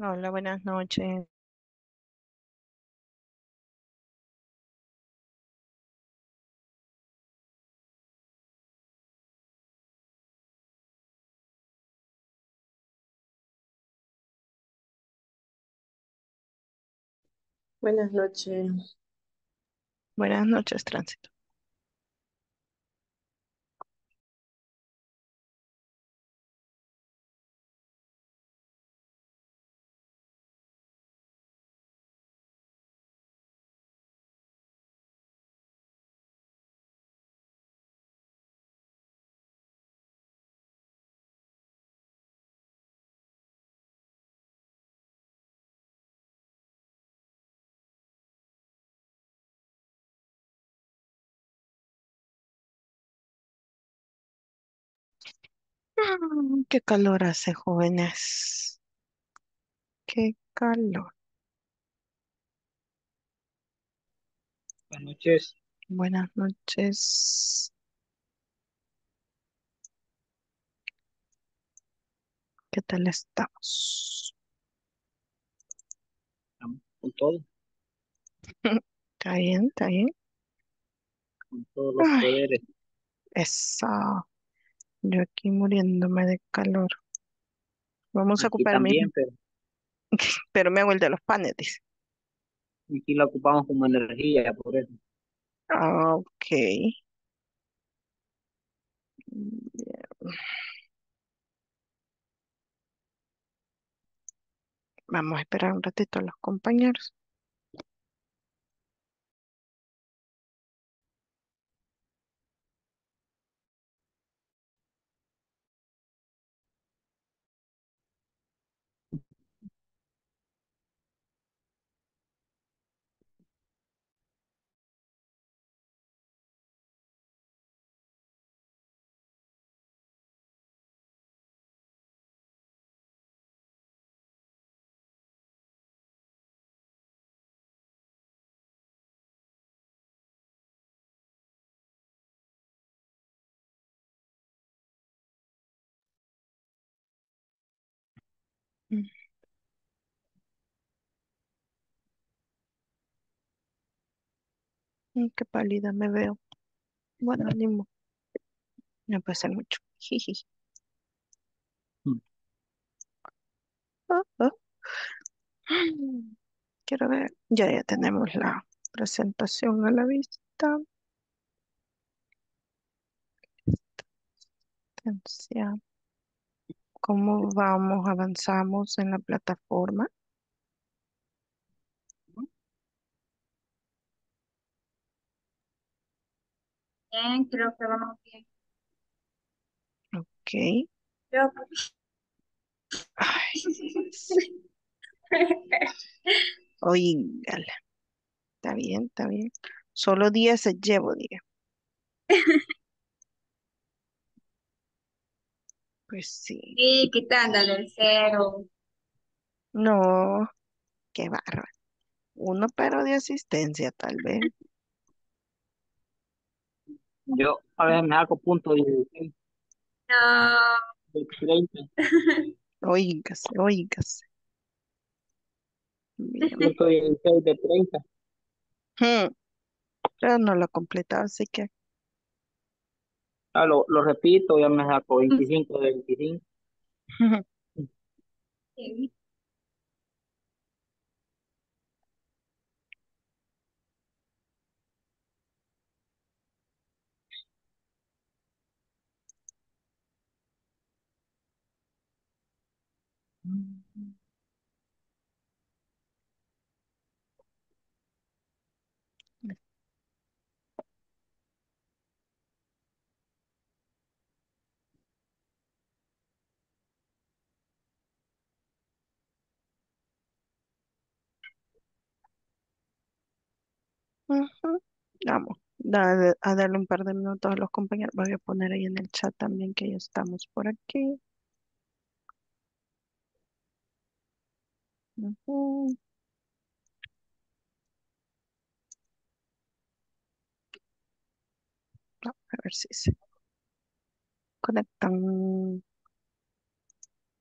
Hola, buenas noches. Buenas noches. Buenas noches, Tránsito. Qué calor hace, jóvenes. Qué calor. Buenas noches. Buenas noches. ¿Qué tal estamos? Estamos con todo, ¿Está bien? ¿Está bien? con todos los Ay, poderes. esa. Yo aquí muriéndome de calor. Vamos a Aquí ocupar mis... también, pero Pero me hago el de los paneles. aquí la ocupamos como energía, por eso. Ah, ok. Bien. Vamos a esperar un ratito a los compañeros. Mm, Qué pálida me veo. Bueno, ánimo. No puede ser mucho. Jiji. Mm. Ah, ah. Quiero ver, ya ya tenemos la presentación a la vista. ¿Cómo vamos? ¿Avanzamos en la plataforma? Bien, creo que vamos bien. Ok. Creo Ay, que- oígala. Está bien, está bien. Solo 10 se llevo, diga. Pues sí. Sí, quitándole el cero. No, qué barra. Uno pero de asistencia, tal vez. Yo a veces me hago punto 16 No. de 30, Oígase, oígase. Bien. punto 16 de 30. Hmm, Pero no lo he completado, así que Ah, lo, lo repito, ya me saco 25 de 25. Vamos, a darle un par de minutos a los compañeros. Voy a poner ahí en el chat también que ya estamos por aquí. No, a ver si se conectan.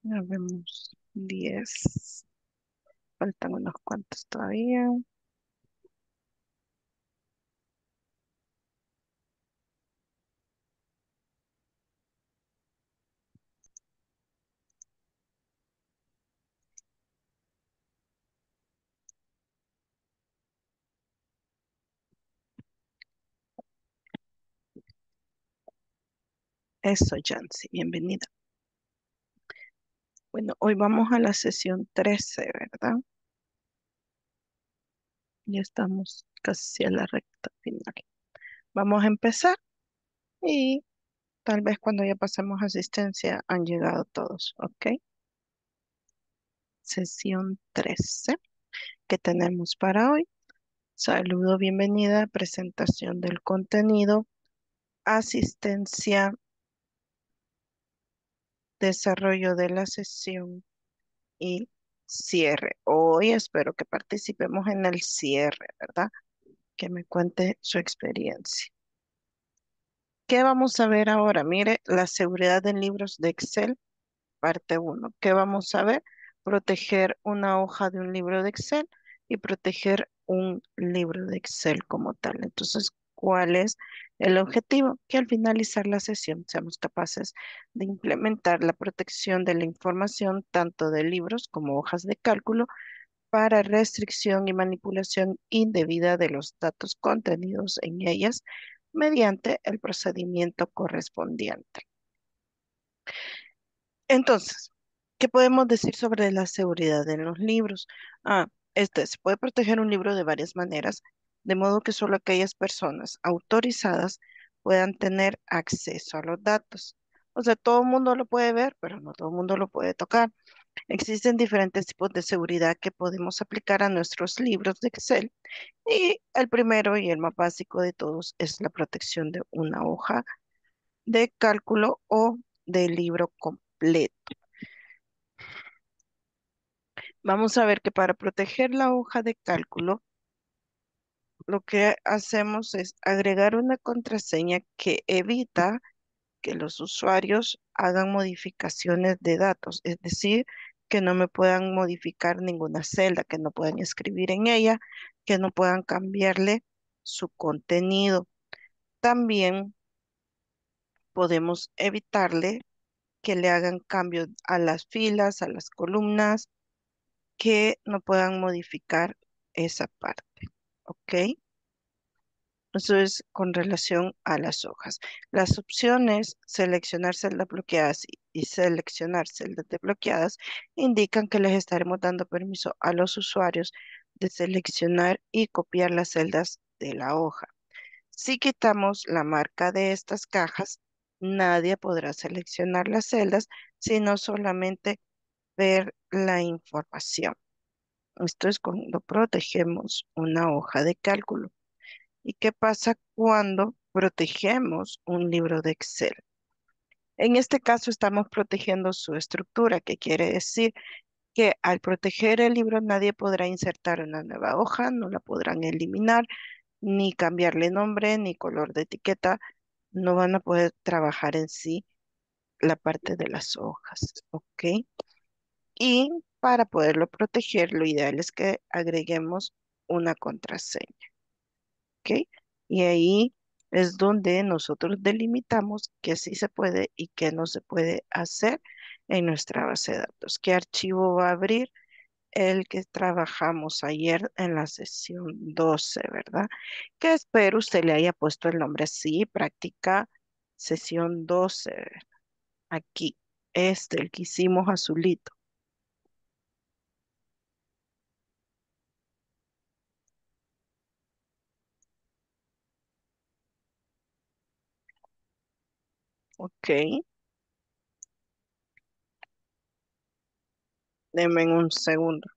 Ya vemos 10. Faltan unos cuantos todavía. Eso, Jancy, bienvenida. Bueno, hoy vamos a la sesión 13, ¿verdad? Ya estamos casi a la recta final. Vamos a empezar y tal vez cuando ya pasemos asistencia han llegado todos, ¿ok? Sesión 13 que tenemos para hoy. Saludo, bienvenida, presentación del contenido, asistencia, desarrollo de la sesión y cierre. Hoy espero que participemos en el cierre, ¿verdad? Que me cuente su experiencia. ¿Qué vamos a ver ahora? Mire, la seguridad en libros de Excel, parte 1. ¿Qué vamos a ver? Proteger una hoja de un libro de Excel y proteger un libro de Excel como tal. Entonces, ¿cuál es el objetivo? Que al finalizar la sesión seamos capaces de implementar la protección de la información tanto de libros como hojas de cálculo para restricción y manipulación indebida de los datos contenidos en ellas mediante el procedimiento correspondiente. Entonces, ¿qué podemos decir sobre la seguridad en los libros? Ah, este se puede proteger un libro de varias maneras, de modo que solo aquellas personas autorizadas puedan tener acceso a los datos. O sea, todo el mundo lo puede ver, pero no todo el mundo lo puede tocar. Existen diferentes tipos de seguridad que podemos aplicar a nuestros libros de Excel y el primero y el más básico de todos es la protección de una hoja de cálculo o de libro completo. Vamos a ver que para proteger la hoja de cálculo, lo que hacemos es agregar una contraseña que evita que los usuarios hagan modificaciones de datos, es decir, que no me puedan modificar ninguna celda, que no puedan escribir en ella, que no puedan cambiarle su contenido. También podemos evitarle que le hagan cambios a las filas, a las columnas, que no puedan modificar esa parte. ¿Ok? Eso es con relación a las hojas. Las opciones seleccionar celdas bloqueadas y, seleccionar celdas desbloqueadas indican que les estaremos dando permiso a los usuarios de seleccionar y copiar las celdas de la hoja. Si quitamos la marca de estas cajas, nadie podrá seleccionar las celdas, sino solamente ver la información. Esto es cuando protegemos una hoja de cálculo. ¿Y qué pasa cuando protegemos un libro de Excel? En este caso estamos protegiendo su estructura, que quiere decir que al proteger el libro nadie podrá insertar una nueva hoja, no la podrán eliminar, ni cambiarle nombre, ni color de etiqueta, no van a poder trabajar en sí la parte de las hojas, ¿ok? Y para poderlo proteger, lo ideal es que agreguemos una contraseña. ¿ok? Y ahí es donde nosotros delimitamos qué sí se puede y qué no se puede hacer en nuestra base de datos. ¿Qué archivo va a abrir? El que trabajamos ayer en la sesión 12, ¿verdad? Que espero usted le haya puesto el nombre así, práctica sesión 12. Aquí, este, el que hicimos azulito. Ok. Denme un segundo.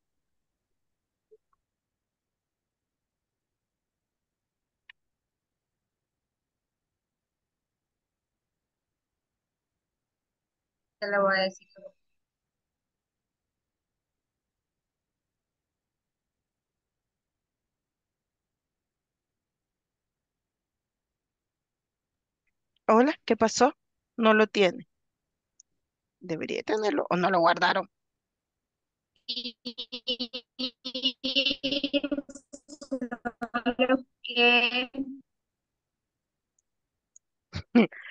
Te lo voy a decir. Hola, ¿qué pasó? No lo tiene. Debería tenerlo o no lo guardaron.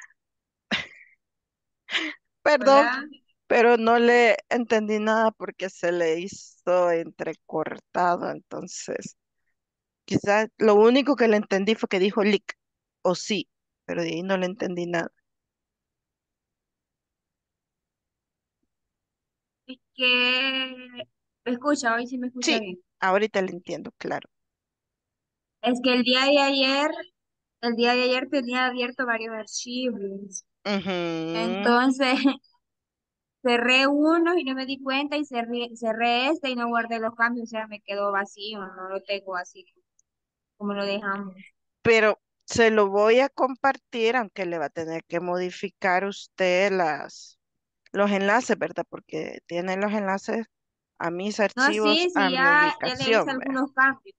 Perdón, hola, pero no le entendí nada porque se le hizo entrecortado, entonces quizás lo único que le entendí fue que dijo lick o sí, pero de ahí no le entendí nada. Que, ¿me escucha? Hoy sí me escucha Sí, bien. ahorita le entiendo, claro. Es que el día de ayer, el día de ayer tenía abierto varios archivos. Entonces, cerré uno y no me di cuenta y cerré, cerré este y no guardé los cambios, o sea, me quedó vacío, no lo tengo así como lo dejamos. Pero se lo voy a compartir, aunque le va a tener que modificar usted las, los enlaces, ¿verdad? Porque tiene los enlaces a mis No, archivos, sí, a sí, mi ya, ya le hice ubicación, ¿vea? algunos cambios.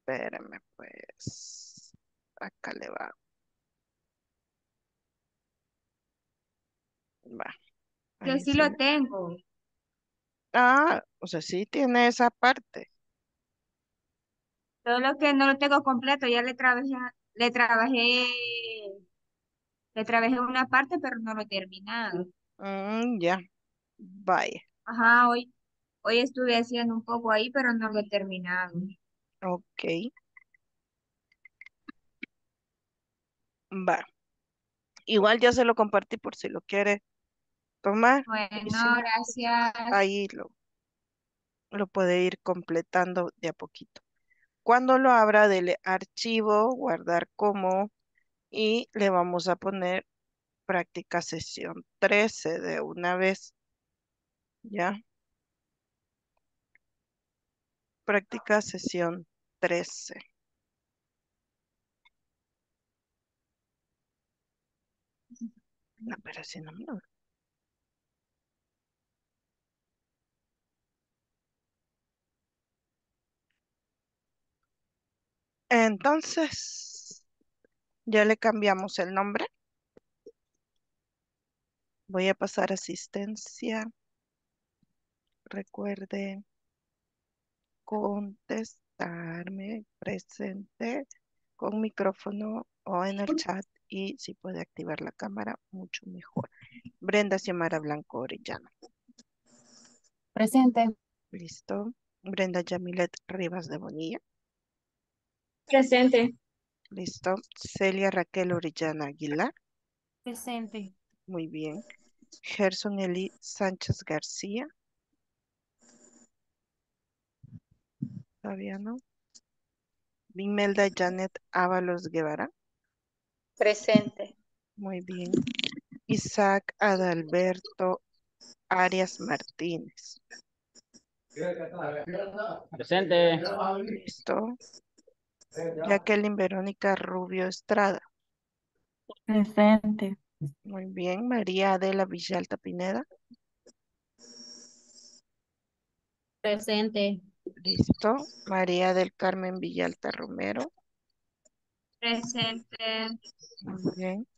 Espérame, pues. Acá le va. Va. Que Ahí sí lo tengo. Ah, o sea, sí tiene esa parte. Solo que no lo tengo completo, ya le trabajé, le trabajé, le trabajé una parte, pero no lo he terminado. Mm, ya. Vaya. Ajá, hoy, hoy estuve haciendo un poco ahí, pero no lo he terminado. Ok. Va. Igual ya se lo compartí por si lo quiere tomar. Bueno, si no, gracias. ahí lo, lo puede ir completando de a poquito. Cuando lo abra, dele archivo, guardar como y le vamos a poner práctica sesión 13 de una vez. ¿Ya? Práctica sesión 13. No, pero Entonces, ya le cambiamos el nombre. Voy a pasar asistencia. Recuerde contestarme presente con micrófono o en el chat y si puede activar la cámara, mucho mejor. Brenda Xiomara Blanco Orellana. Presente. Listo. Brenda Yamilet Rivas de Bonilla. Presente. Listo. Celia Raquel Orellana Aguilar. Presente. Muy bien. Gerson Eli Sánchez García. Todavía no. Vimelda Janet Ábalos Guevara. Presente. Muy bien. Isaac Adalberto Arias Martínez. Presente. Listo. Jacqueline Verónica Rubio Estrada. Presente. Muy bien. María Adela Villalta Pineda. Presente. Listo. María del Carmen Villalta Romero. Presente. Muy bien.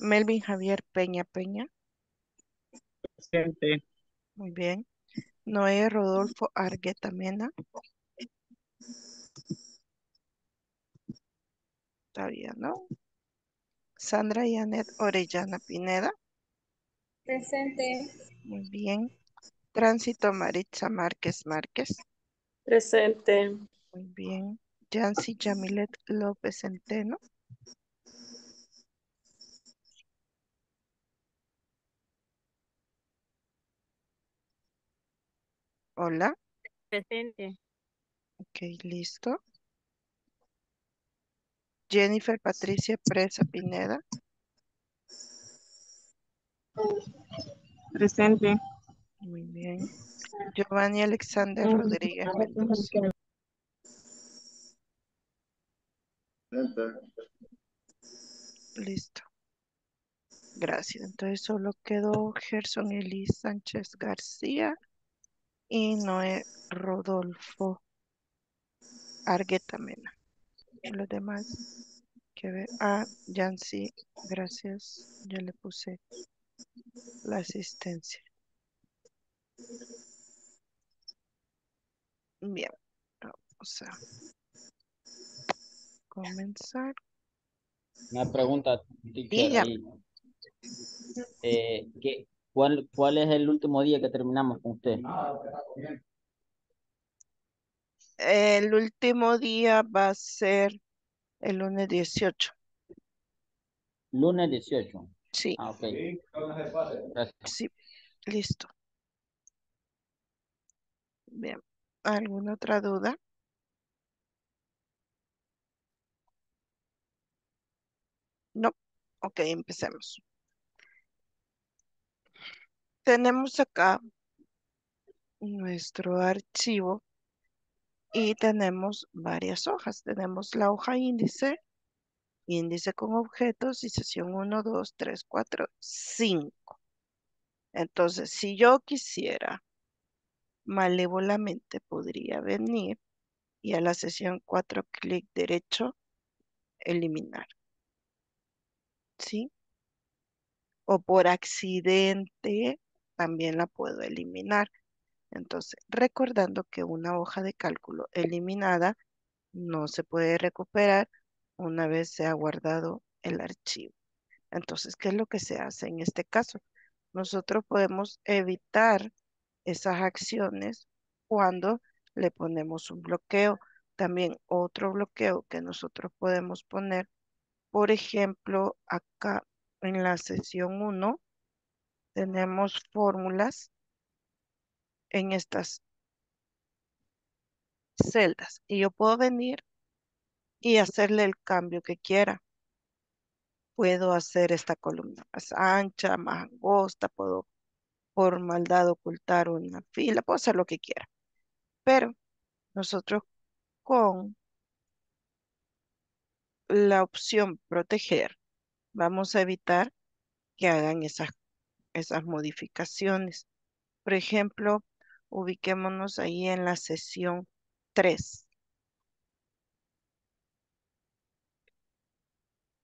Melvin Javier Peña Peña. Presente. Muy bien. Noé Rodolfo Argueta Mena. Todavía no. Sandra Yanet Orellana Pineda. Presente. Muy bien. Tránsito Maritza Márquez Márquez. Presente. Muy bien. Yancy Yamilet López Centeno. Hola. Presente. Ok, listo. Jennifer Patricia Presa Pineda. Presente. Muy bien. Giovanni Alexander Rodríguez Mendoza. Listo. Gracias. Entonces solo quedó Gerson Eli Sánchez García y Noé Rodolfo Argueta Mena. Los demás que ver. Ah, Yancy, gracias. Ya le puse la asistencia. Bien, vamos a comenzar. Una pregunta, teacher, ahí. Eh, ¿qué, cuál, ¿Cuál es el último día que terminamos con usted? El último día va a ser el lunes 18. Lunes 18. Sí, Ah, ok. Sí, listo. Bien, ¿alguna otra duda? No, ok, empecemos. Tenemos acá nuestro archivo y tenemos varias hojas. Tenemos la hoja índice, índice con objetos y sesión 1, 2, 3, 4, 5. Entonces, si yo quisiera, malévolamente podría venir y a la sesión 4, clic derecho, eliminar. ¿Sí? O por accidente también la puedo eliminar. Entonces, recordando que una hoja de cálculo eliminada no se puede recuperar una vez se ha guardado el archivo. Entonces, ¿qué es lo que se hace en este caso? Nosotros podemos evitar esas acciones cuando le ponemos un bloqueo. También otro bloqueo que nosotros podemos poner, por ejemplo, acá en la sesión 1 tenemos fórmulas en estas celdas y yo puedo venir y hacerle el cambio que quiera. Puedo hacer esta columna más ancha, más angosta, puedo por maldad ocultar una fila, puedo hacer lo que quiera. Pero nosotros con la opción proteger vamos a evitar que hagan esas, esas modificaciones. Por ejemplo, ubiquémonos ahí en la sesión 3.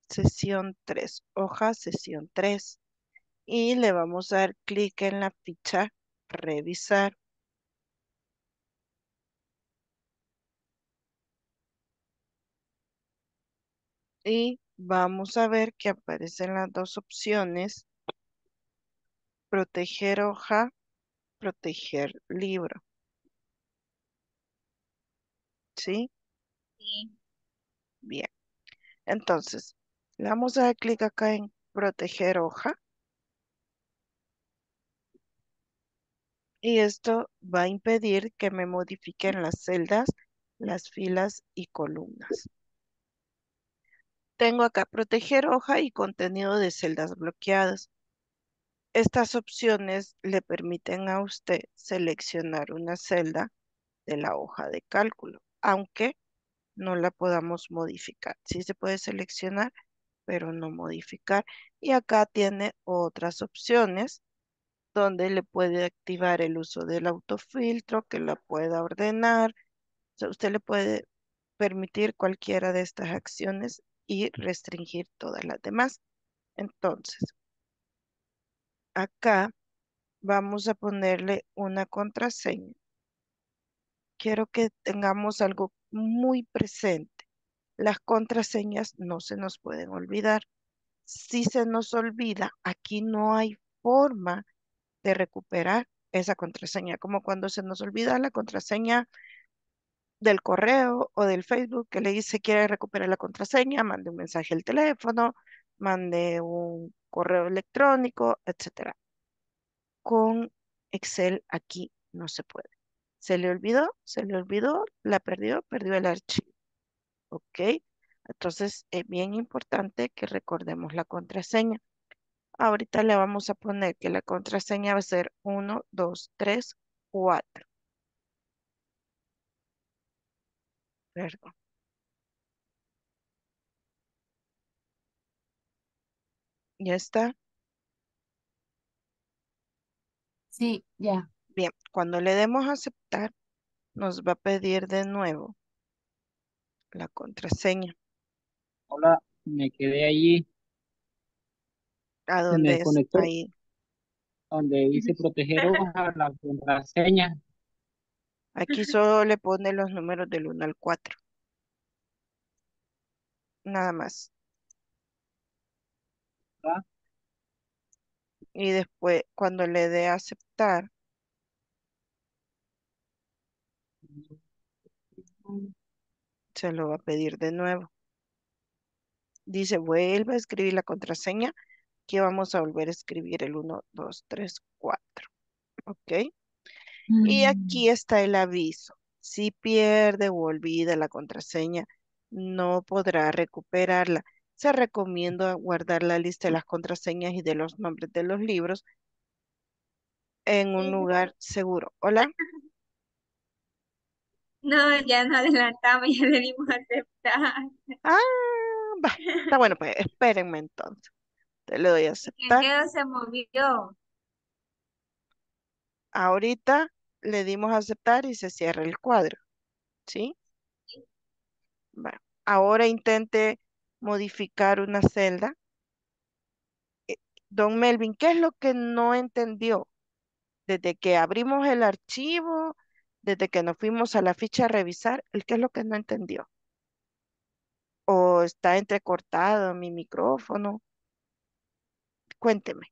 Sesión 3, hoja sesión 3. Y le vamos a dar clic en la ficha revisar. Y vamos a ver que aparecen las dos opciones. Proteger hoja, proteger libro. ¿Sí? Sí. Bien. Entonces, le vamos a dar clic acá en proteger hoja. Y esto va a impedir que me modifiquen las celdas, las filas y columnas. Tengo acá proteger hoja y contenido de celdas bloqueadas. Estas opciones le permiten a usted seleccionar una celda de la hoja de cálculo, aunque no la podamos modificar. Sí se puede seleccionar, pero no modificar. Y acá tiene otras opciones donde le puede activar el uso del autofiltro, que la pueda ordenar. O sea, usted le puede permitir cualquiera de estas acciones y restringir todas las demás. Entonces, acá vamos a ponerle una contraseña. Quiero que tengamos algo muy presente. Las contraseñas no se nos pueden olvidar. Si se nos olvida, aquí no hay forma de recuperar esa contraseña, como cuando se nos olvida la contraseña del correo o del Facebook que le dice quiere recuperar la contraseña, mande un mensaje al teléfono, mande un correo electrónico, etcétera. Con Excel aquí no se puede. Se le olvidó, se le olvidó, la perdió, perdió el archivo. ¿Ok? Entonces es bien importante que recordemos la contraseña. Ahorita le vamos a poner que la contraseña va a ser 1, 2, 3, 4. Perdón. ¿Ya está? Sí, ya. Bien, cuando le demos a aceptar, nos va a pedir de nuevo la contraseña. Hola, me quedé allí ¿A dónde es? desconectó. Ahí. donde dice proteger hoja, la contraseña. Aquí solo le pone los números del 1 al 4. Nada más. ¿Verdad? Y después, cuando le dé a aceptar, se lo va a pedir de nuevo. Dice, vuelve a escribir la contraseña, que vamos a volver a escribir el 1, 2, 3, 4. ¿Ok? Y aquí está el aviso. Si pierde o olvida la contraseña, no podrá recuperarla. Se recomienda guardar la lista de las contraseñas y de los nombres de los libros en un Sí. lugar seguro. Hola. No, ya no adelantamos, ya le dimos a aceptar. Ah, va. Está bueno, pues espérenme entonces. Te le doy a El aceptar. dedo se movió. Ahorita le dimos a aceptar y se cierra el cuadro. ¿Sí? Va. Ahora intente modificar una celda. Eh, Don Melvin, ¿qué es lo que no entendió? Desde que abrimos el archivo, desde que nos fuimos a la ficha a revisar, ¿el qué es lo que no entendió? ¿O está entrecortado mi micrófono? Cuénteme.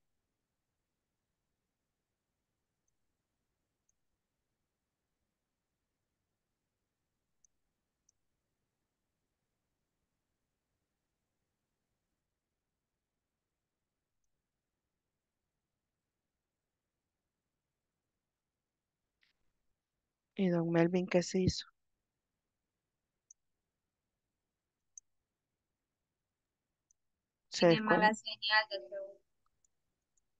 ¿Y don Melvin qué se hizo? Se Tiene mala señal de seguro.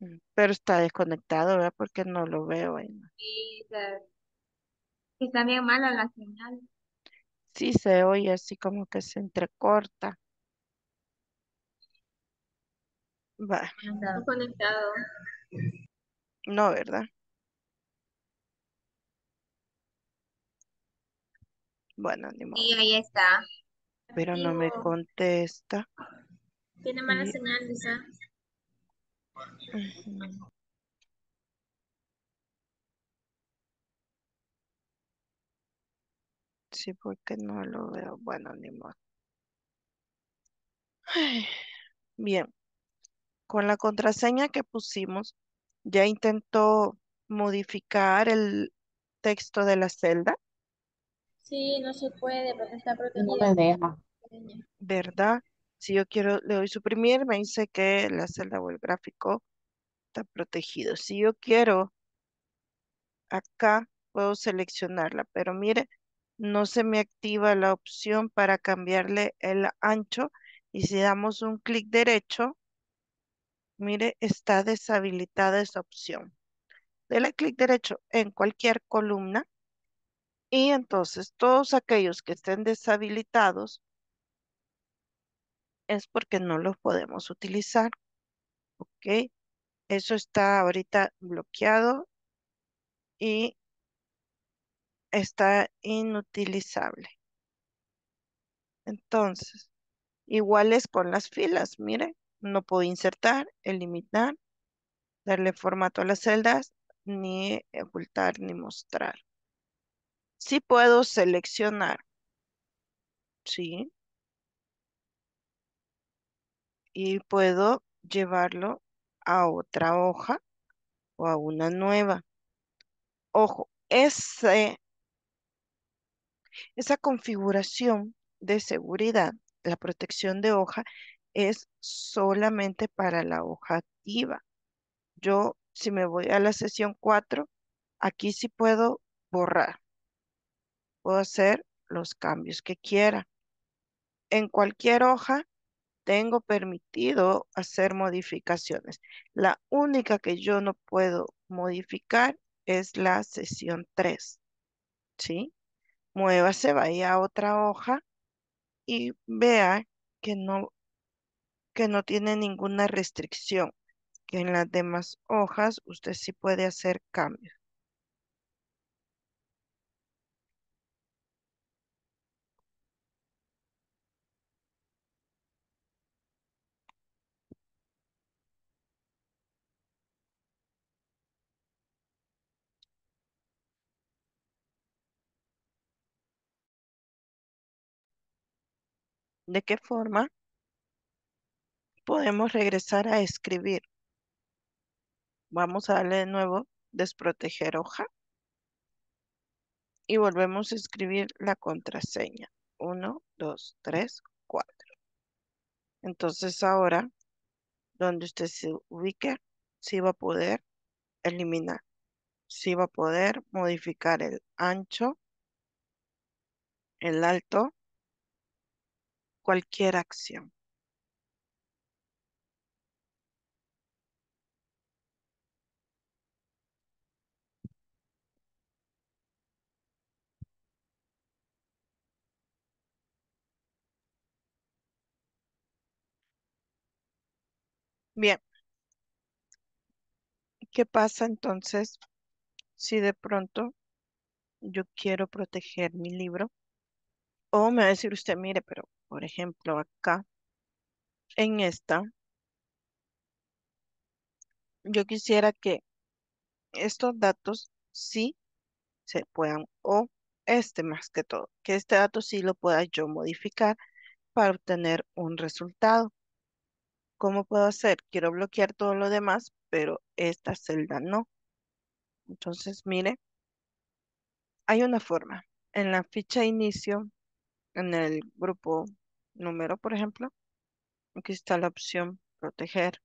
Mm, Pero está desconectado, ¿verdad? Porque no lo veo ahí. ¿no? Sí, se- está bien mala la señal. Sí se oye así como que se entrecorta. Va, conectado. no, ¿verdad? Bueno, ni modo. Sí, ahí está. Pero no me contesta. Tiene mala Y- señal, Lisa. Sí, porque no lo veo. Bueno, ni modo. Ay, Bien, con la contraseña que pusimos, ya intentó modificar el texto de la celda, Sí, no se puede porque está No protegida. me deja. ¿verdad? Si yo quiero, le doy suprimir, me dice que la celda o el gráfico está protegido. Si yo quiero acá, puedo seleccionarla, pero mire, no se me activa la opción para cambiarle el ancho y si damos un clic derecho, mire, está deshabilitada esa opción. Dele clic derecho en cualquier columna y entonces todos aquellos que estén deshabilitados es porque no los podemos utilizar, ¿ok? Eso está ahorita bloqueado y está inutilizable. Entonces, igual es con las filas, mire, no puedo insertar, eliminar, darle formato a las celdas, ni ocultar ni mostrar. Sí puedo seleccionar, sí, y puedo llevarlo a otra hoja o a una nueva. Ojo, ese, esa configuración de seguridad, la protección de hoja, es solamente para la hoja activa. Yo, si me voy a la sesión 4, aquí sí puedo borrar. Puedo hacer los cambios que quiera. En cualquier hoja tengo permitido hacer modificaciones. La única que yo no puedo modificar es la sesión 3. ¿Sí? Muévase, vaya a otra hoja y vea que no, que no tiene ninguna restricción, que en las demás hojas usted sí puede hacer cambios. ¿De qué forma podemos regresar a escribir? Vamos a darle de nuevo desproteger hoja y volvemos a escribir la contraseña. 1, 2, 3, 4. Entonces ahora, donde usted se ubique, sí va a poder eliminar. Sí va a poder modificar el ancho, el alto, cualquier acción. Bien. ¿Qué pasa entonces si de pronto yo quiero proteger mi libro? O me va a decir usted, mire, pero por ejemplo acá, en esta, yo quisiera que estos datos sí se puedan, o este más que todo, que este dato sí lo pueda yo modificar para obtener un resultado. ¿Cómo puedo hacer? Quiero bloquear todo lo demás, pero esta celda no. Entonces, mire, hay una forma. En la ficha inicio, en el grupo número, por ejemplo, aquí está la opción proteger.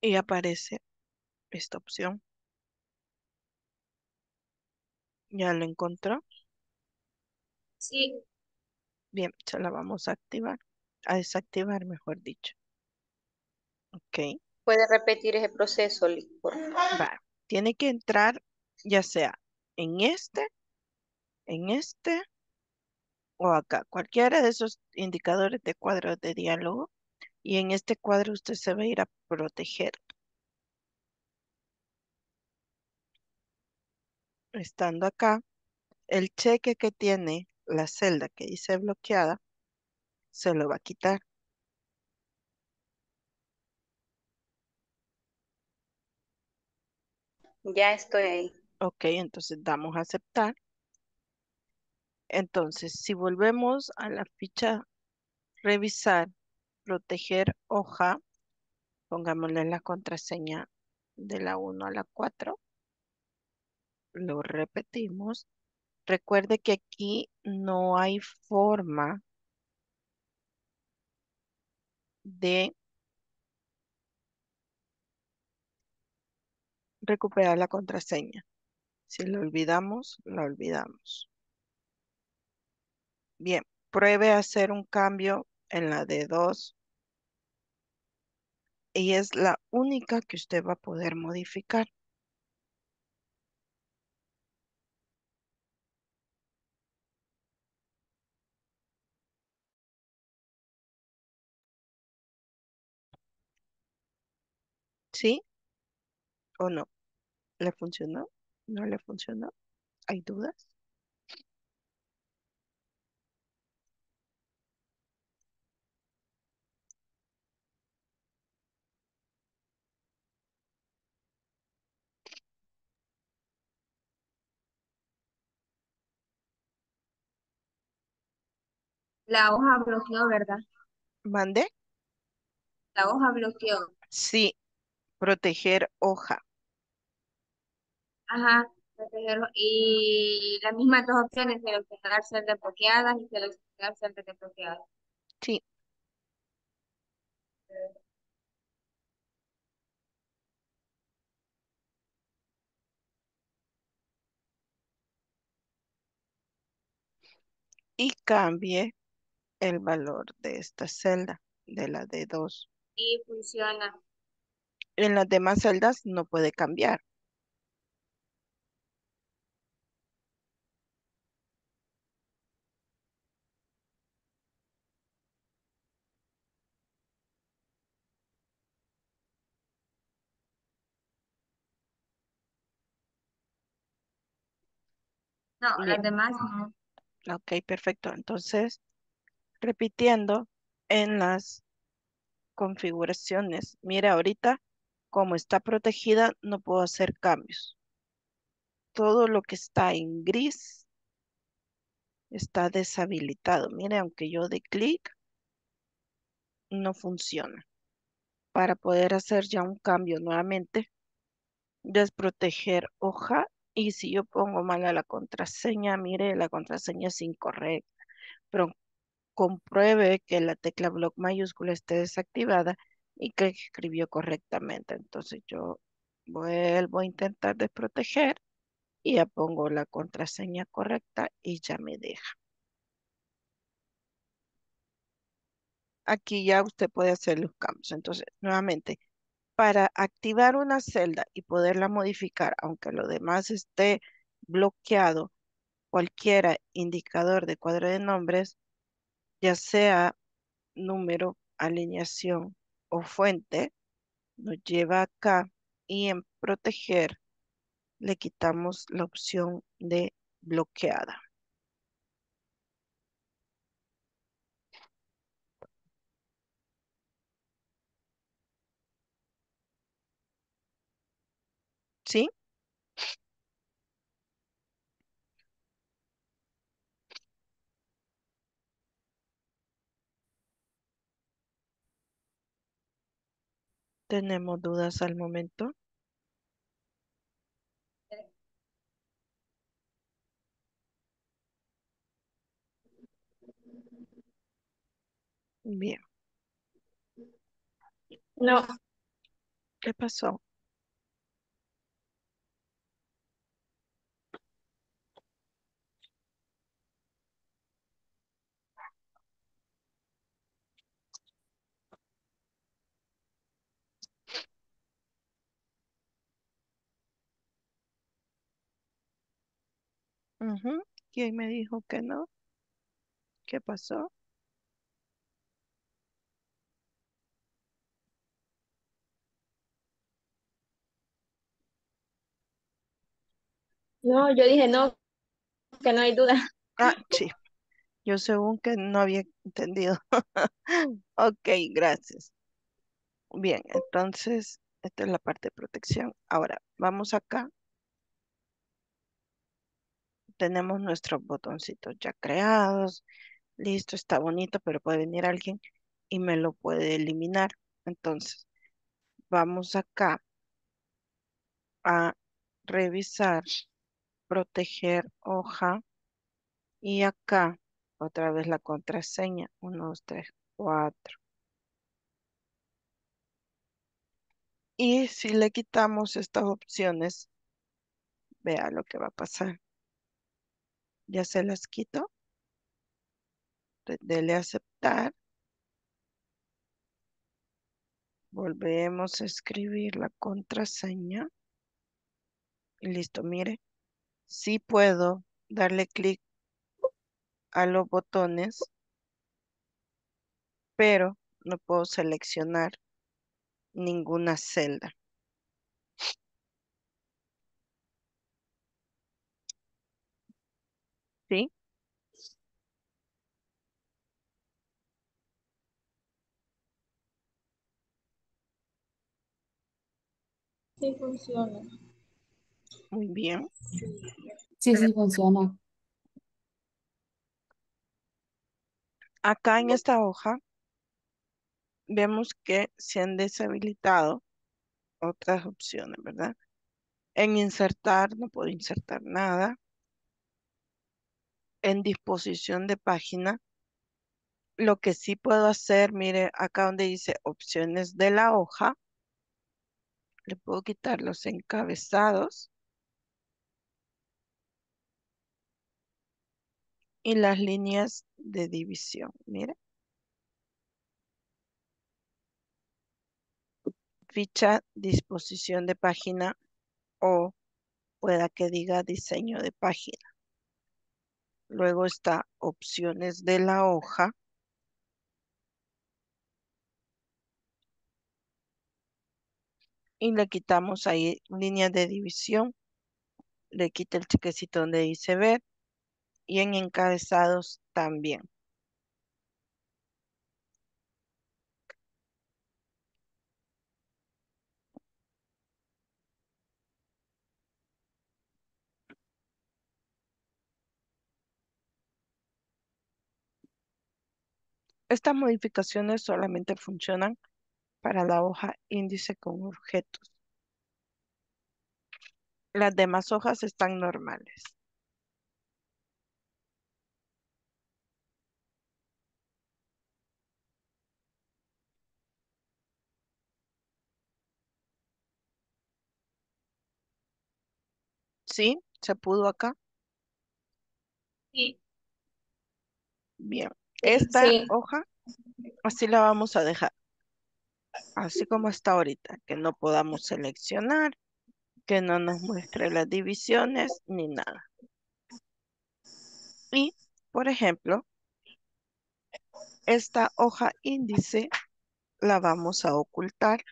Y aparece esta opción. ¿Ya lo encontró? Sí, Bien, se la vamos a activar, a desactivar, mejor dicho. Ok, ¿Puede repetir ese proceso, por. Tiene que entrar ya sea en este, en este o acá, cualquiera de esos indicadores de cuadros de diálogo. Y en este cuadro usted se va a ir a proteger. Estando acá, el cheque que tiene la celda que dice bloqueada, se lo va a quitar. Ya estoy ahí. Ok, entonces damos a aceptar. Entonces, si volvemos a la ficha revisar, proteger hoja, pongámosle la contraseña de la 1 a la 4. Lo repetimos. Recuerde que aquí no hay forma de recuperar la contraseña. Si la olvidamos, la olvidamos. Bien, pruebe a hacer un cambio en la de 2 y es la única que usted va a poder modificar. ¿Sí o no? ¿Le funcionó? ¿No le funcionó? ¿Hay dudas? La hoja bloqueó, ¿verdad? ¿Mande? La hoja bloqueó. Sí, proteger hoja. Ajá. protegerlo. Y las mismas dos opciones, seleccionar celdas bloqueadas y seleccionar celdas desbloqueadas. Sí. Y cambie el valor de esta celda, de la de 2. Y funciona. En las demás celdas no puede cambiar. No, Bien. las demás no. Ok, perfecto. Entonces, repitiendo en las configuraciones, mira ahorita como está protegida, no puedo hacer cambios. Todo lo que está en gris está deshabilitado. Mire, aunque yo dé clic, no funciona. Para poder hacer ya un cambio nuevamente, desproteger hoja y si yo pongo mal a la contraseña, mire, la contraseña es incorrecta, pero compruebe que la tecla bloc mayúscula esté desactivada y que escribió correctamente. Entonces yo vuelvo a intentar desproteger y ya pongo la contraseña correcta y ya me deja. Aquí ya usted puede hacer los cambios. Entonces, nuevamente, para activar una celda y poderla modificar, aunque lo demás esté bloqueado, cualquiera indicador de cuadro de nombres, ya sea número, alineación o fuente, nos lleva acá y en proteger le quitamos la opción de bloqueada. ¿Sí? ¿Tenemos dudas al momento? Bien. No, ¿Qué pasó? Ujú. ¿Quién me dijo que no? ¿Qué pasó? no, yo dije no, que no hay duda. Ah, sí. Yo según que no había entendido. Ok, gracias. Bien, entonces, esta es la parte de protección. Ahora, vamos acá. Tenemos nuestros botoncitos ya creados. Listo, está bonito, pero puede venir alguien y me lo puede eliminar. Entonces, vamos acá a revisar, proteger hoja y acá otra vez la contraseña. 1, 2, 3, 4. Y si le quitamos estas opciones, vea lo que va a pasar. Ya se las quito. De- Dele aceptar. Volvemos a escribir la contraseña. Y listo, mire. Sí puedo darle clic a los botones, pero no puedo seleccionar ninguna celda. ¿Sí? Sí funciona. Muy bien. Sí, sí, funciona. Acá en esta hoja vemos que se han deshabilitado otras opciones, ¿verdad? En insertar, no puedo insertar nada. En disposición de página, lo que sí puedo hacer, mire, acá donde dice opciones de la hoja, le puedo quitar los encabezados y las líneas de división, mire. Ficha, disposición de página o pueda que diga diseño de página. Luego está opciones de la hoja. Y le quitamos ahí líneas de división. Le quita el chequecito donde dice ver. Y en encabezados también. Estas modificaciones solamente funcionan para la hoja índice con objetos. Las demás hojas están normales. ¿Sí? ¿Se pudo acá? Sí. Bien. Esta Sí. hoja, así la vamos a dejar. Así como está ahorita, que no podamos seleccionar, que no nos muestre las divisiones ni nada. Y, por ejemplo, esta hoja índice la vamos a ocultar.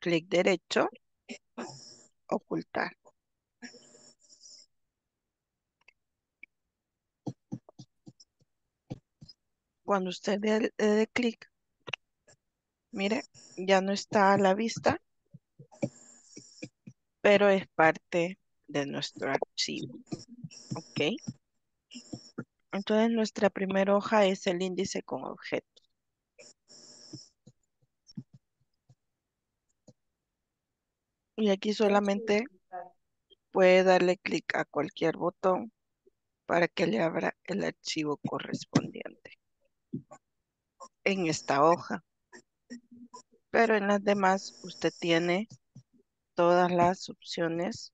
Clic derecho, ocultar. Cuando usted le le dé clic, mire, ya no está a la vista, pero es parte de nuestro archivo. ¿Ok? Entonces nuestra primera hoja es el índice con objetos. Y aquí solamente puede darle clic a cualquier botón para que le abra el archivo correspondiente en esta hoja. Pero en las demás usted tiene todas las opciones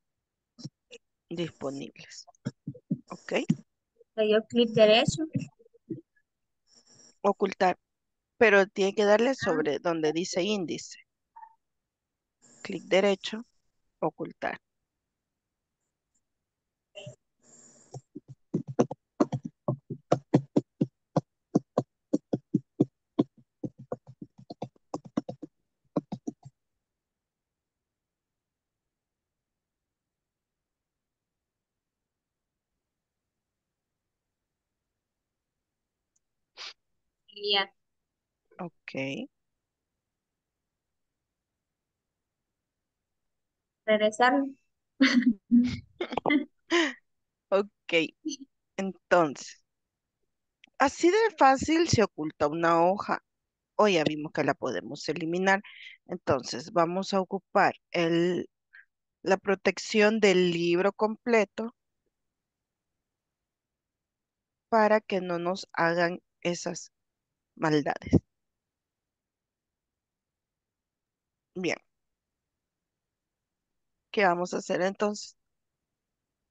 disponibles. ¿Ok? Dio clic derecho. Ocultar. Pero tiene que darle sobre donde dice índice. Clic derecho, ocultar. Ya. Ok. Regresar. Ok. Entonces, así de fácil se oculta una hoja. O ya vimos que la podemos eliminar. Entonces, vamos a ocupar el, la protección del libro completo para que no nos hagan esas maldades. Bien. ¿Qué vamos a hacer entonces?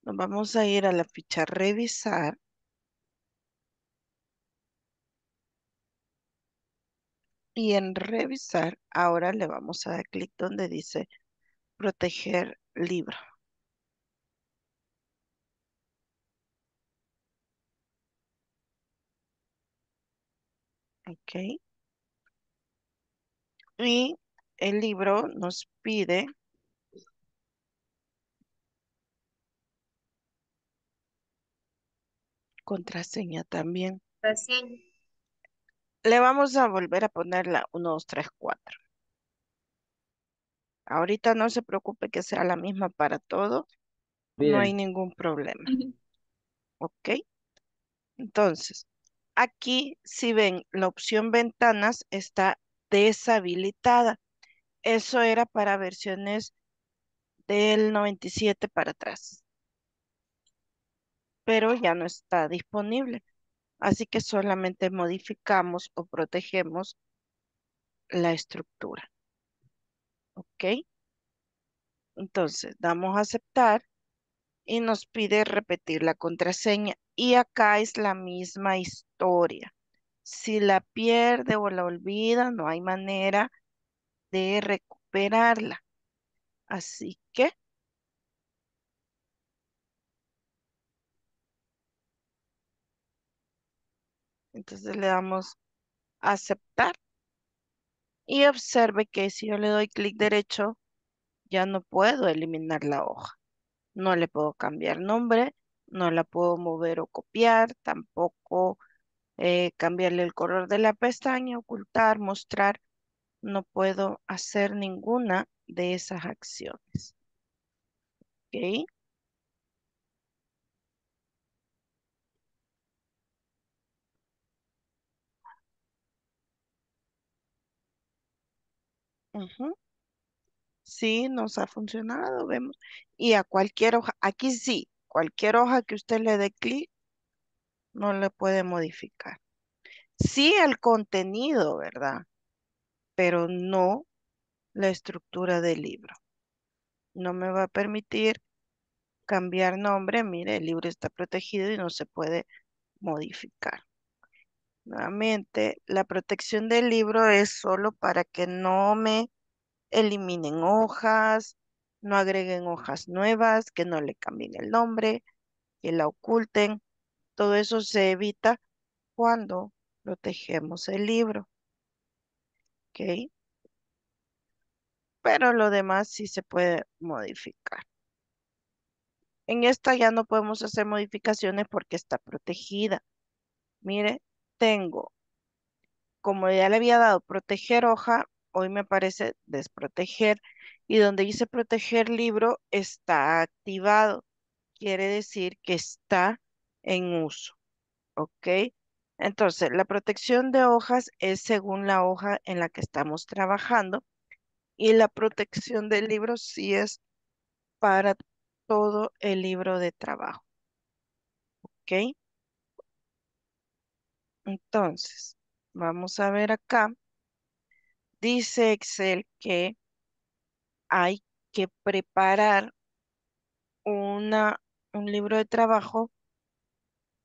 Nos vamos a ir a la ficha revisar. Y en revisar, ahora le vamos a dar clic donde dice proteger libro. Ok. Y el libro nos pide contraseña también. Recién. Le vamos a volver a poner la 1, 2, 3, 4. Ahorita no se preocupe que sea la misma para todo. No hay Bien. ningún problema. ¿Ok? Entonces, aquí si ven la opción ventanas está deshabilitada. Eso era para versiones del 97 para atrás. Pero ya no está disponible. Así que solamente modificamos o protegemos la estructura. ¿Ok? Entonces, damos a aceptar y nos pide repetir la contraseña. Y acá es la misma historia. Si la pierde o la olvida, no hay manera de recuperarla. Así que entonces le damos aceptar y observe que si yo le doy clic derecho, ya no puedo eliminar la hoja. No le puedo cambiar nombre, no la puedo mover o copiar, tampoco eh, cambiarle el color de la pestaña, ocultar, mostrar. No puedo hacer ninguna de esas acciones. ¿Ok? Sí, nos ha funcionado, vemos. Y a cualquier hoja, aquí sí, cualquier hoja que usted le dé clic, no le puede modificar. Sí el contenido, ¿verdad? Pero no la estructura del libro. No me va a permitir cambiar nombre. Mire, el libro está protegido y no se puede modificar. Nuevamente, la protección del libro es solo para que no me eliminen hojas, no agreguen hojas nuevas, que no le cambien el nombre, que la oculten. Todo eso se evita cuando protegemos el libro. ¿Ok? Pero lo demás sí se puede modificar. En esta ya no podemos hacer modificaciones porque está protegida. Mire, tengo, como ya le había dado proteger hoja, hoy me aparece desproteger y donde dice proteger libro está activado. Quiere decir que está en uso. ¿Ok? Entonces, la protección de hojas es según la hoja en la que estamos trabajando y la protección del libro sí es para todo el libro de trabajo. ¿Ok? Entonces, vamos a ver acá. Dice Excel que hay que preparar una, un libro de trabajo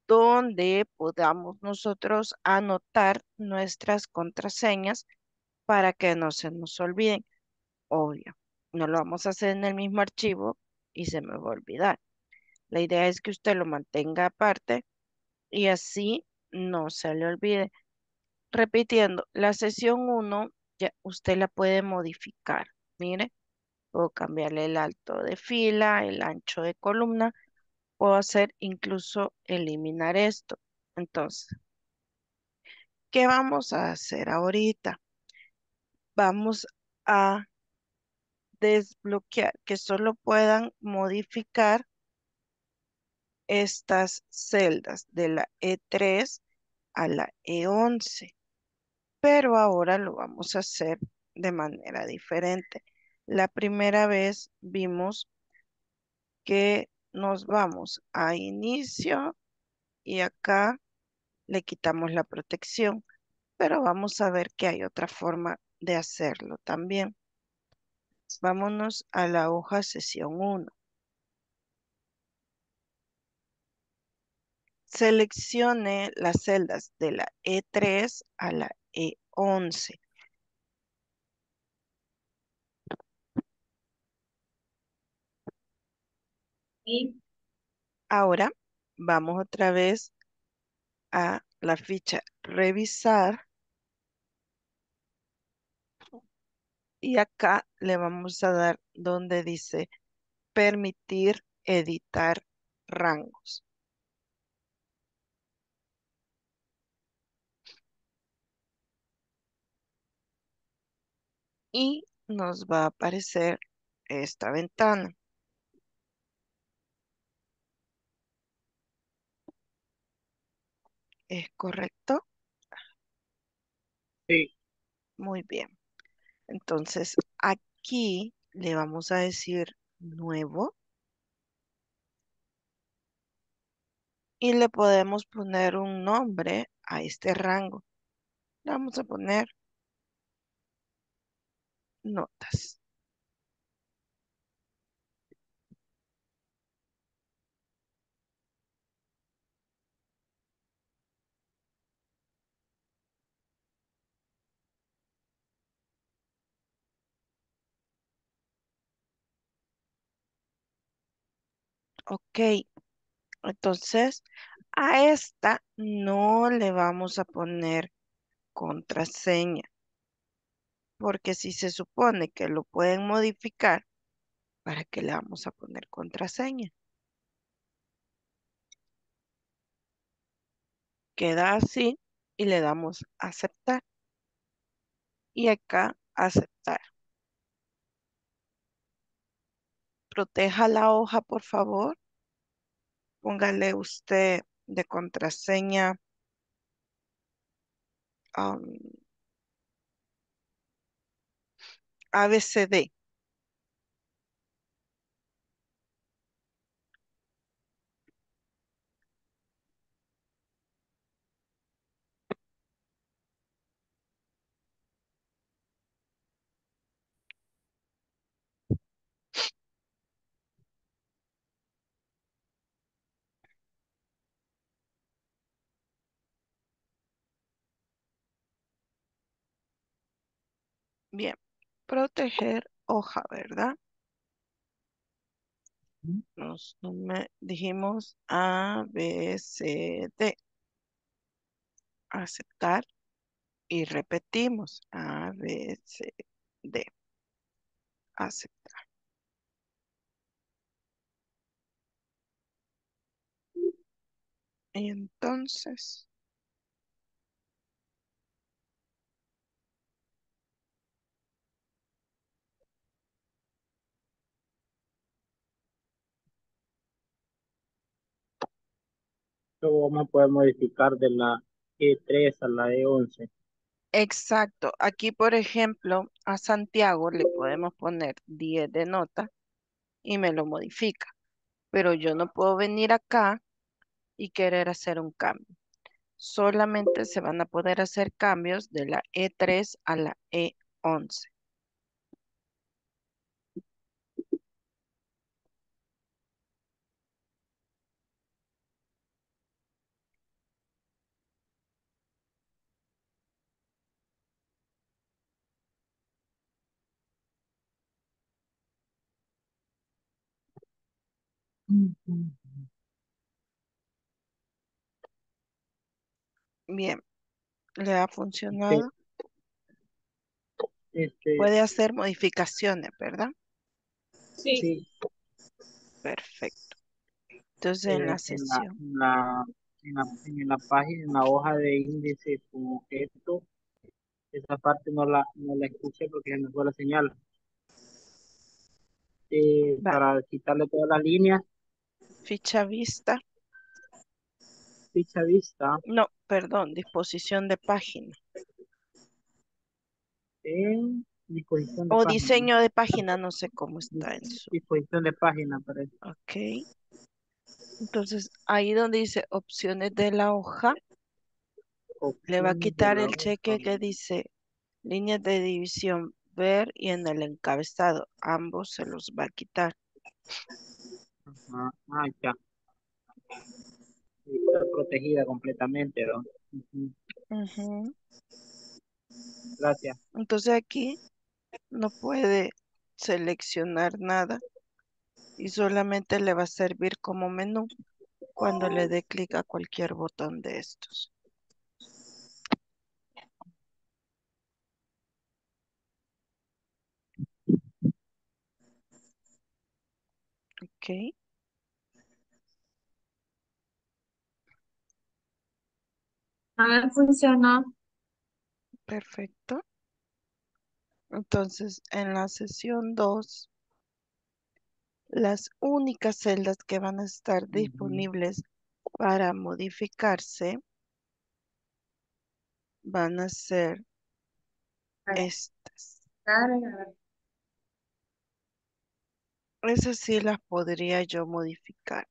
donde podamos nosotros anotar nuestras contraseñas para que no se nos olviden. Obvio, no lo vamos a hacer en el mismo archivo y se me va a olvidar. La idea es que usted lo mantenga aparte y así no se le olvide. Repitiendo, la sesión 1 ya usted la puede modificar. Mire, puedo cambiarle el alto de fila, el ancho de columna, puedo hacer incluso eliminar esto. Entonces, ¿qué vamos a hacer ahorita? Vamos a desbloquear, que solo puedan modificar estas celdas de la E3 a la E11. Pero ahora lo vamos a hacer de manera diferente. La primera vez vimos que nos vamos a inicio y acá le quitamos la protección, pero vamos a ver que hay otra forma de hacerlo también. Vámonos a la hoja sesión 1. Seleccione las celdas de la E3 a la E11. Ahora vamos otra vez a la ficha revisar y acá le vamos a dar donde dice permitir editar rangos. Y nos va a aparecer esta ventana. ¿Es correcto? Sí. Muy bien. Entonces, aquí le vamos a decir nuevo. Y le podemos poner un nombre a este rango. Le vamos a poner notas. Ok, entonces a esta no le vamos a poner contraseña, porque si se supone que lo pueden modificar, ¿para qué le vamos a poner contraseña? Queda así y le damos aceptar. Y acá aceptar. Proteja la hoja, por favor. Póngale usted de contraseña ABCD. Bien, proteger hoja, ¿verdad? Nos dijimos A, B, C, D. Aceptar y repetimos A, B, C, D. Aceptar. Y entonces, Vamos a poder modificar de la E3 a la E E11. exacto. Aquí, por ejemplo, a Santiago le podemos poner 10 de nota y me lo modifica. Pero yo no puedo venir acá y querer hacer un cambio. Solamente se van a poder hacer cambios de la E3 a la E11. Bien, ¿le ha funcionado? Este, Puede hacer modificaciones, ¿verdad? Sí. sí, Perfecto. Entonces, eh, en la la, sesión. en la, en la, en la página, en la hoja de índice con objeto, esa parte no la, no la escuché porque se me fue la señal. Eh, para quitarle todas las líneas, ficha vista. ficha vista, No, perdón, disposición de página. en disposición de O página. diseño de página, no sé cómo está en su. Disposición de página, parece. Ok. Entonces, ahí donde dice opciones de la hoja, le va a quitar el cheque que dice líneas de división, ver y en el encabezado. Ambos se los va a quitar. Ajá, Ah, ya. Está protegida completamente, ¿no? Gracias. Entonces aquí no puede seleccionar nada y solamente le va a servir como menú cuando le dé clic a cualquier botón de estos. Ok, A ver, funcionó. perfecto. Entonces, en la sesión 2, las únicas celdas que van a estar disponibles para modificarse van a ser estas. Esas sí las podría yo modificar,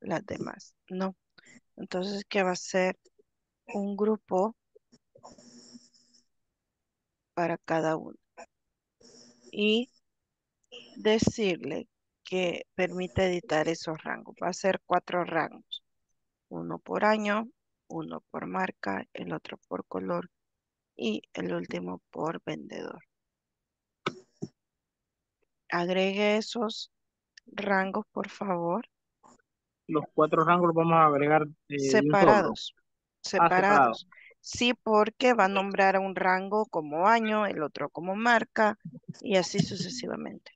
las demás no. Entonces, ¿qué va a ser? Un grupo para cada uno. Y decirle que permite editar esos rangos. Va a ser cuatro rangos. Uno por año, uno por marca, el otro por color y el último por vendedor. Agregue esos rangos, por favor, Los cuatro rangos los vamos a agregar eh, separados. Ah, separado. Separados. Sí, porque va a nombrar a un rango como año, el otro como marca y así sucesivamente.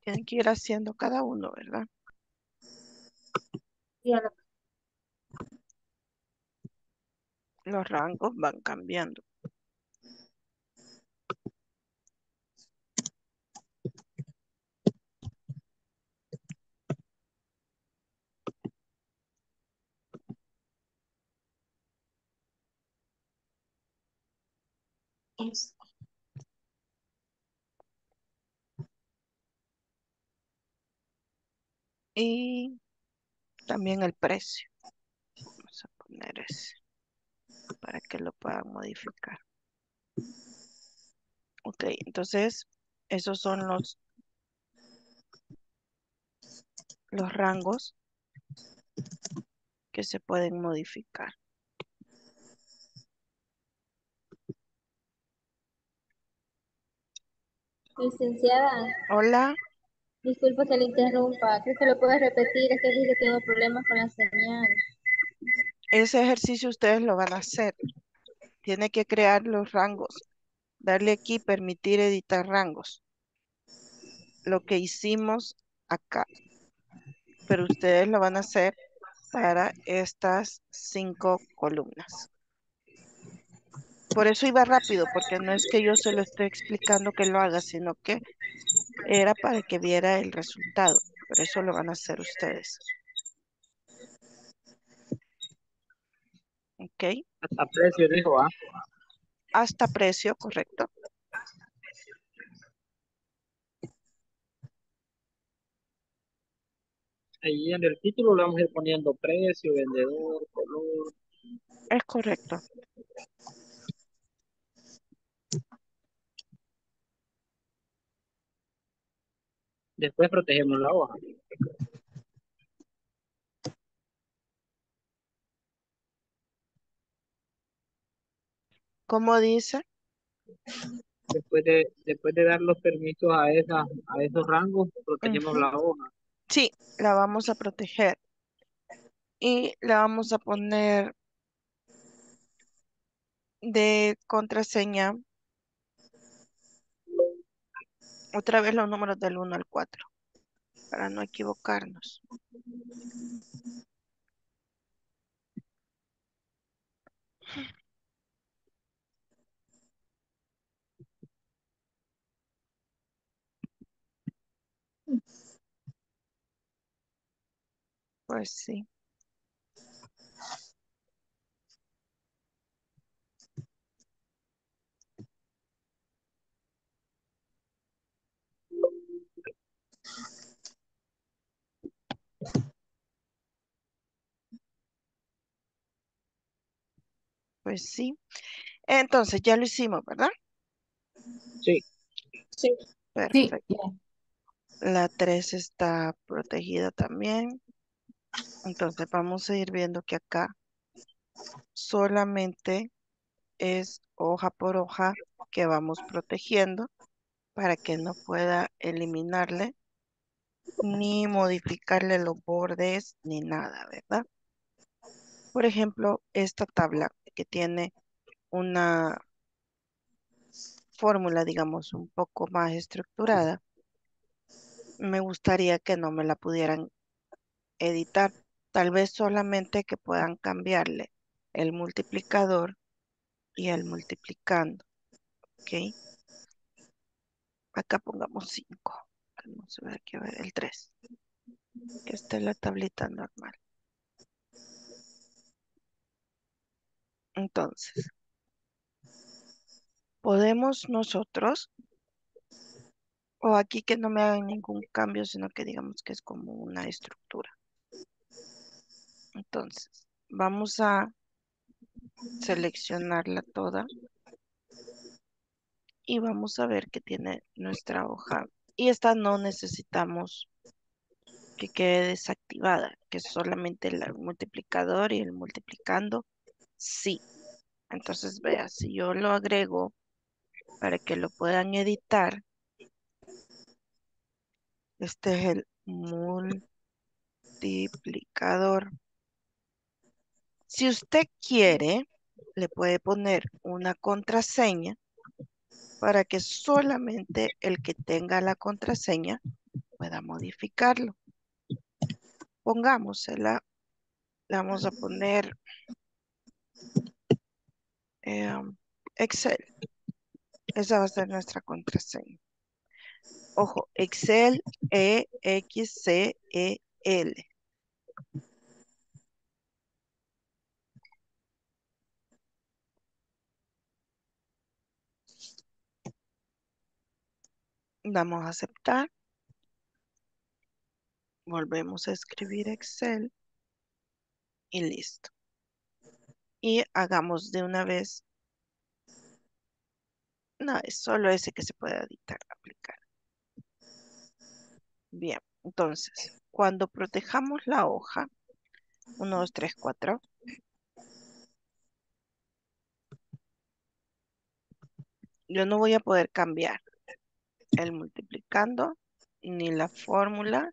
Tienen que ir haciendo cada uno, ¿verdad? Los rangos van cambiando. Y también el precio. Vamos a poner ese para que lo puedan modificar. Ok, entonces esos son los, los rangos que se pueden modificar. Licenciada, Hola, disculpa que le interrumpa. Creo que lo puedes repetir. Es que dije que tengo problemas con la señal. ese ejercicio ustedes lo van a hacer. Tiene que crear los rangos. Darle aquí, permitir editar rangos. Lo que hicimos acá. Pero ustedes lo van a hacer para estas cinco columnas. Por eso iba rápido, porque no es que yo se lo esté explicando que lo haga, sino que era para que viera el resultado. Por eso lo van a hacer ustedes. ¿Ok? Hasta precio dijo, ¿ah? Hasta precio, correcto. Ahí en el título le vamos a ir poniendo precio, vendedor, color. Es correcto. Después protegemos la hoja. Como dice, Después de, después de dar los permisos a, esas, a esos rangos, protegemos la hoja. sí, la vamos a proteger. Y le vamos a poner de contraseña otra vez los números del 1 al 4 para no equivocarnos. Pues sí. Pues sí. Entonces, ya lo hicimos, ¿verdad? Sí, Sí. Perfecto. La 3 está protegida también. Entonces, vamos a ir viendo que acá solamente es hoja por hoja que vamos protegiendo para que no pueda eliminarle ni modificarle los bordes ni nada, ¿verdad? Por ejemplo, esta tabla que tiene una fórmula, digamos, un poco más estructurada, me gustaría que no me la pudieran editar, tal vez solamente que puedan cambiarle el multiplicador y el multiplicando, ¿ok? Acá pongamos 5, vamos a ver aquí, a ver, el 3, que esté la tablita normal. Entonces, podemos nosotros, o aquí que no me hagan ningún cambio, sino que digamos que es como una estructura. Entonces, vamos a seleccionarla toda y vamos a ver que tiene nuestra hoja. Y esta no necesitamos que quede desactivada, que solamente el multiplicador y el multiplicando, sí. Entonces, vea, si yo lo agrego para que lo puedan editar, este es el multiplicador. Si usted quiere, le puede poner una contraseña para que solamente el que tenga la contraseña pueda modificarlo. Pongámosela, le vamos a poner em, Excel. Esa va a ser nuestra contraseña. Ojo, Excel E-X-C-E-L. Damos a aceptar. Volvemos a escribir Excel. Y listo. Y hagamos de una vez. No, es solo ese que se puede editar, aplicar. Bien, entonces, cuando protejamos la hoja, 1, 2, 3, 4, yo no voy a poder cambiar el multiplicando, ni la fórmula,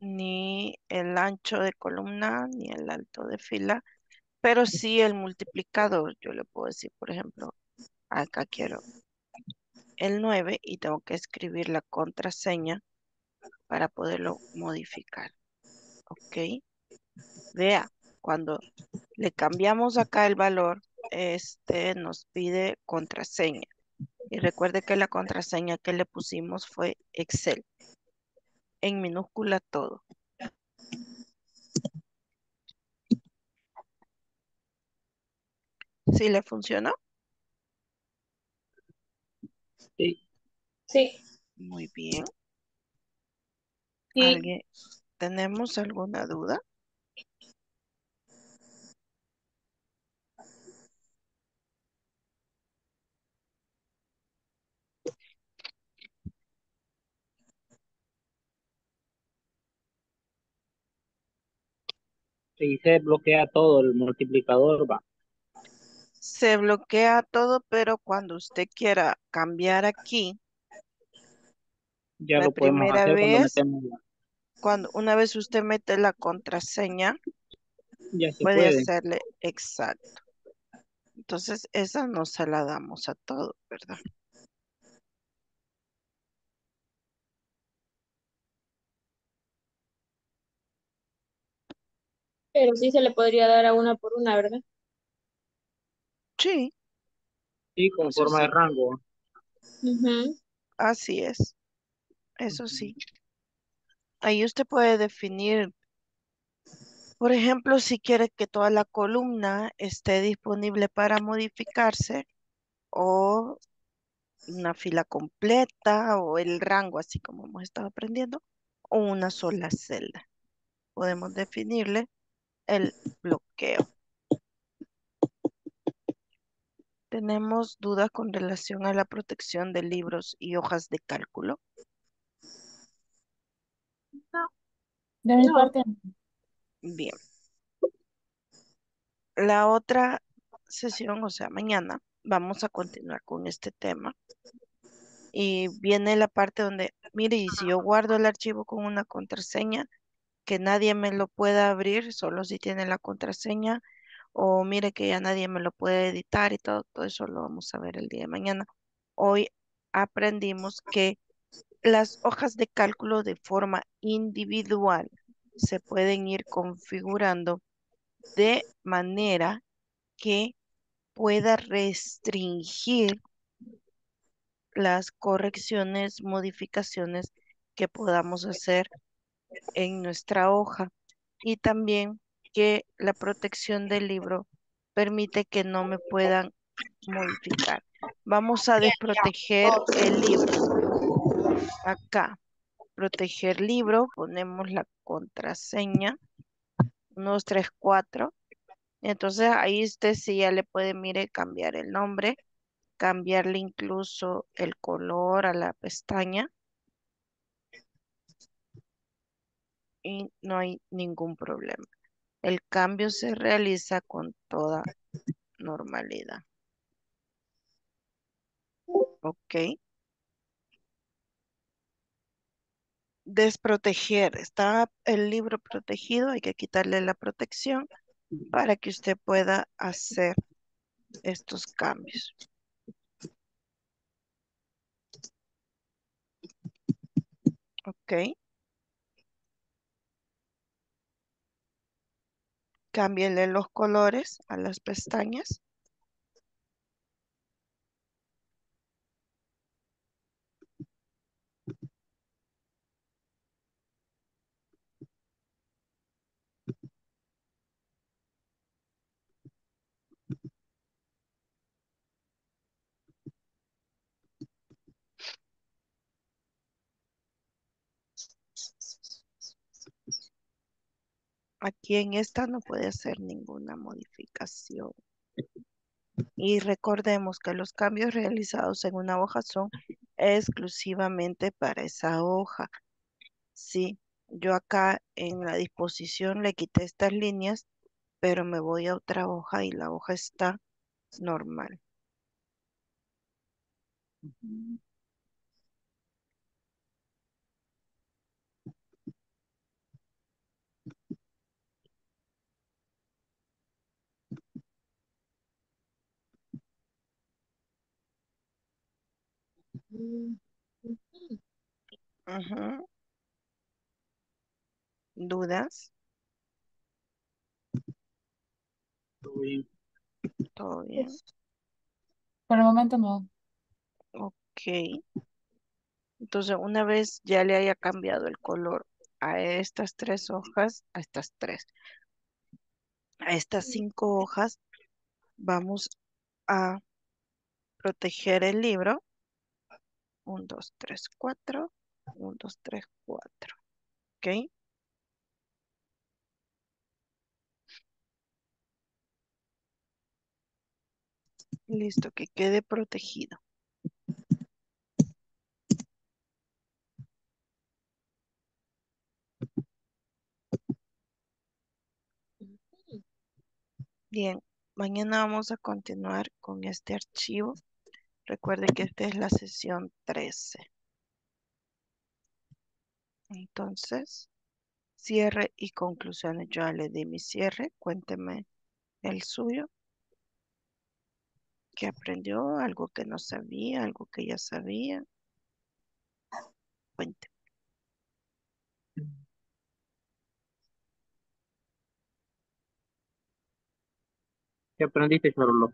ni el ancho de columna, ni el alto de fila, pero sí el multiplicador. Yo le puedo decir, por ejemplo, acá quiero el 9 y tengo que escribir la contraseña para poderlo modificar. ¿Ok? Vea, cuando le cambiamos acá el valor, este nos pide contraseña. Y recuerde que la contraseña que le pusimos fue Excel. En minúscula todo. ¿Sí le funcionó? Sí, Sí. Muy bien. Sí. ¿Alguien? ¿Tenemos alguna duda? y se bloquea todo el multiplicador, va. Se bloquea todo, pero cuando usted quiera cambiar aquí, Ya La lo podemos primera hacer cuando vez- metemos cuando una vez usted mete la contraseña, Ya se puede puede. hacerle exacto. Entonces, esa no se la damos a todo, ¿verdad? Pero sí se le podría dar a una por una, ¿verdad? Sí, Sí, con Eso forma de sí. rango. Ujú. así es. Eso sí. Ahí usted puede definir, por ejemplo, si quiere que toda la columna esté disponible para modificarse o una fila completa o el rango, así como hemos estado aprendiendo, o una sola celda. Podemos definirle el bloqueo. ¿Tenemos dudas con relación a la protección de libros y hojas de cálculo? De mi No. parte, Bien. La otra sesión, o sea, mañana, vamos a continuar con este tema. Y viene la parte donde, mire, y si yo guardo el archivo con una contraseña, que nadie me lo pueda abrir, solo si tiene la contraseña, o mire que ya nadie me lo puede editar y todo, todo eso lo vamos a ver el día de mañana. Hoy aprendimos que las hojas de cálculo de forma individual se pueden ir configurando de manera que pueda restringir las correcciones, modificaciones que podamos hacer en nuestra hoja y también que la protección del libro permite que no me puedan modificar. Vamos a desproteger el libro. Acá, proteger libro, ponemos la contraseña, 1, 2, 3, 4. Entonces ahí usted sí ya le puede, mire, cambiar el nombre, cambiarle incluso el color a la pestaña y no hay ningún problema. El cambio se realiza con toda normalidad. Ok. Desproteger. Está el libro protegido, hay que quitarle la protección para que usted pueda hacer estos cambios. Ok. Cámbienle los colores a las pestañas. Aquí en esta no puede hacer ninguna modificación. Y recordemos que los cambios realizados en una hoja son exclusivamente para esa hoja. Sí, yo acá en la disposición le quité estas líneas, pero me voy a otra hoja y la hoja está normal. Ujú. ¿Dudas? Todo bien. ¿Todo bien? Por el momento no. Ok. Entonces, una vez ya le haya cambiado el color a estas tres hojas, a estas tres, a estas cinco hojas, vamos a proteger el libro. Un, dos, tres, cuatro. Un, dos, tres, cuatro. ¿Ok? Listo, que quede protegido. Bien, mañana vamos a continuar con este archivo. Recuerden que esta es la sesión 13. Entonces, cierre y conclusiones. Yo ya le di mi cierre. Cuénteme el suyo. ¿Qué aprendió? Algo que no sabía, algo que ya sabía. Cuénteme. ¿Qué aprendiste, Charlo?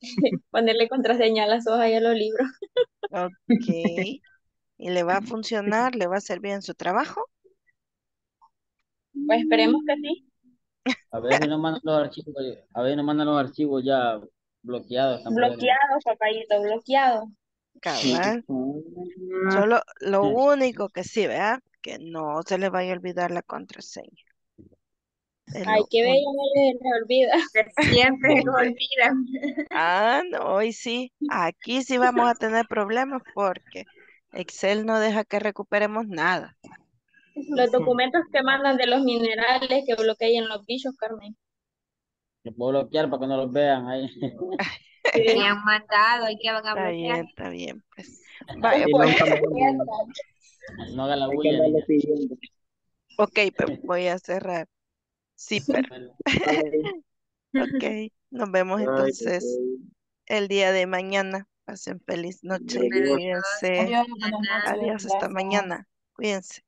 Ponerle contraseña a las hojas y a los libros. Ok. ¿Y le va a funcionar? ¿Le va a hacer bien su trabajo? Pues esperemos que sí. A veces nos mandan los archivos, a veces nos mandan los archivos ya bloqueados. tampoco. Bloqueado, papayito, bloqueado. Cabal. Solo lo único que sí, ¿verdad? Que no se le vaya a olvidar la contraseña. Ay, qué bello, le, le olvida. Que siempre Hombre. olvidan. Ah, no, hoy sí. Aquí sí vamos a tener problemas porque Excel no deja que recuperemos nada. Los documentos que mandan de los minerales que bloquean los bichos, Carmen. Los puedo bloquear para que no los vean ahí. Me han mandado y que van a Está bloquear. bien, está bien, pues. Vaya, y pues. nunca me- No haga la bulla. Ok, pues voy a cerrar. Sí, pero. Ok, nos vemos entonces el día de mañana. Pasen feliz noche. Cuídense. Adiós, hasta mañana. Cuídense.